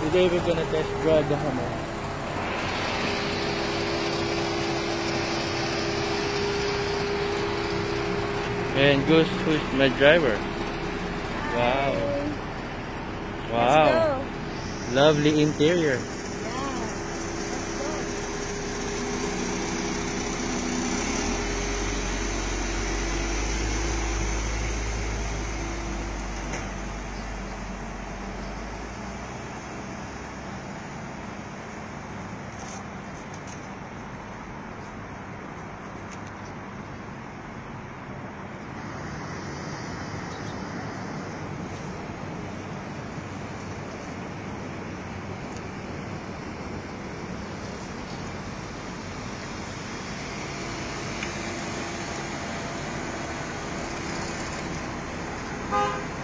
Today we're gonna test drive the Hummer. And Goose, who's my driver? Wow. Wow. Let's Lovely interior. Bye.